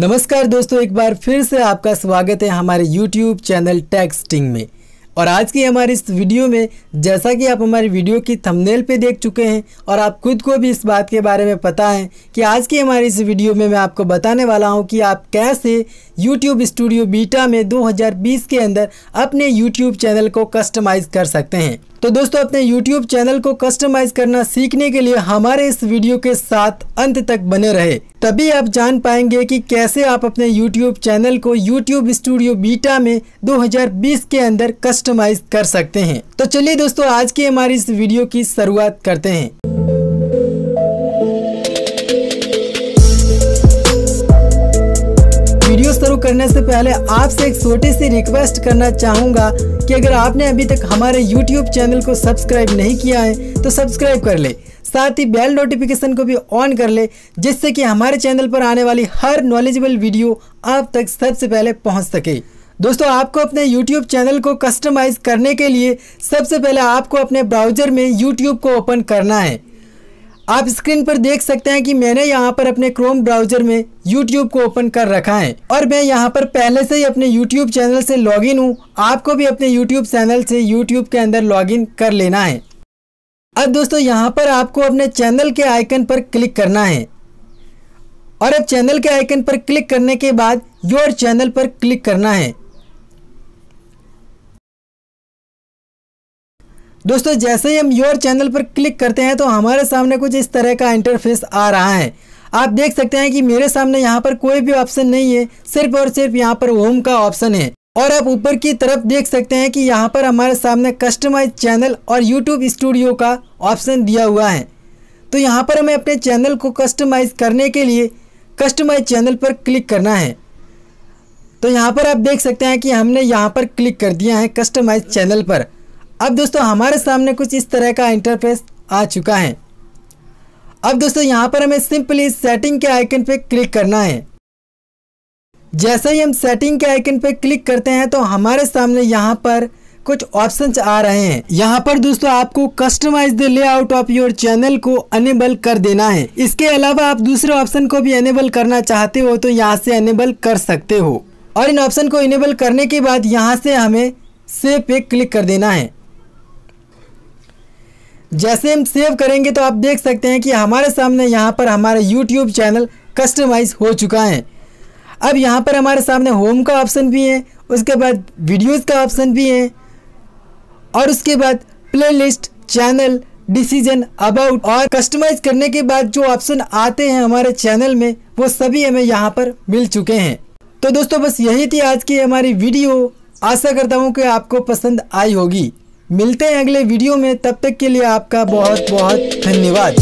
नमस्कार दोस्तों, एक बार फिर से आपका स्वागत है हमारे YouTube चैनल टेक्सटिंग में। और आज की हमारी इस वीडियो में, जैसा कि आप हमारी वीडियो की थंबनेल पे देख चुके हैं, और आप खुद को भी इस बात के बारे में पता है कि आज की हमारी इस वीडियो में मैं आपको बताने वाला हूँ कि आप कैसे YouTube स्टूडियो बीटा में 2020 के अंदर अपने YouTube चैनल को कस्टमाइज़ कर सकते हैं। तो दोस्तों, अपने YouTube चैनल को कस्टमाइज करना सीखने के लिए हमारे इस वीडियो के साथ अंत तक बने रहे। तभी आप जान पाएँगे कि कैसे आप अपने YouTube चैनल को YouTube स्टूडियो बीटा में 2020 के अंदर कस्टमाइज कर सकते हैं। तो चलिए दोस्तों, आज की हमारी इस वीडियो की शुरुआत करते हैं। करने से पहले आपसे एक छोटी सी रिक्वेस्ट करना चाहूँगा कि अगर आपने अभी तक हमारे YouTube चैनल को सब्सक्राइब नहीं किया है तो सब्सक्राइब कर ले। साथ ही बेल नोटिफिकेशन को भी ऑन कर ले, जिससे कि हमारे चैनल पर आने वाली हर नॉलेजेबल वीडियो आप तक सबसे पहले पहुँच सके। दोस्तों, आपको अपने YouTube चैनल को कस्टमाइज करने के लिए सबसे पहले आपको अपने ब्राउज़र में YouTube को ओपन करना है। आप स्क्रीन पर देख सकते हैं कि मैंने यहाँ पर अपने क्रोम ब्राउज़र में YouTube को ओपन कर रखा है। और मैं यहाँ पर पहले से ही अपने YouTube चैनल से लॉगिन हूँ। आपको भी अपने YouTube चैनल से YouTube के अंदर लॉगिन कर लेना है। अब दोस्तों, यहाँ पर आपको अपने चैनल के आइकन पर क्लिक करना है। और अब चैनल के आइकन पर क्लिक करने के बाद योर चैनल पर क्लिक करना है। दोस्तों, जैसे ही हम योर चैनल पर क्लिक करते हैं तो हमारे सामने कुछ इस तरह का इंटरफेस आ रहा है। आप देख सकते हैं कि मेरे सामने यहाँ पर कोई भी ऑप्शन नहीं है, सिर्फ़ और सिर्फ़ यहाँ पर होम का ऑप्शन है। और आप ऊपर की तरफ़ देख सकते हैं कि यहाँ पर हमारे सामने कस्टमाइज चैनल और यूट्यूब स्टूडियो का ऑप्शन दिया हुआ है। तो यहाँ पर हमें अपने चैनल को कस्टमाइज करने के लिए कस्टमाइज चैनल पर क्लिक करना है। तो यहाँ पर आप देख सकते हैं कि हमने यहाँ पर क्लिक कर दिया है कस्टमाइज चैनल पर। अब दोस्तों, हमारे सामने कुछ इस तरह का इंटरफेस आ चुका है। अब दोस्तों, यहाँ पर हमें सिंपली सेटिंग के आइकन पे क्लिक करना है। जैसे ही हम सेटिंग के आइकन पे क्लिक करते हैं तो हमारे सामने यहाँ पर कुछ ऑप्शंस आ रहे हैं। यहाँ पर दोस्तों, आपको customize the layout of your channel को अनेबल कर देना है। इसके अलावा आप दूसरे ऑप्शन को भी अनेबल करना चाहते हो तो यहाँ से अनेबल कर सकते हो। और इन ऑप्शन को इनेबल करने के बाद यहाँ से हमें सेव पे क्लिक कर देना है। जैसे हम सेव करेंगे तो आप देख सकते हैं कि हमारे सामने यहाँ पर हमारा यूट्यूब चैनल कस्टमाइज हो चुका है। अब यहाँ पर हमारे सामने होम का ऑप्शन भी है, उसके बाद वीडियोज़ का ऑप्शन भी है, और उसके बाद प्लेलिस्ट चैनल डिसीज़न अबाउट और कस्टमाइज करने के बाद जो ऑप्शन आते हैं हमारे चैनल में, वो सभी हमें यहाँ पर मिल चुके हैं। तो दोस्तों, बस यही थी आज की हमारी वीडियो आशा करता हूँ कि आपको पसंद आई होगी। मिलते हैं अगले वीडियो में तब तक के लिए आपका बहुत बहुत धन्यवाद।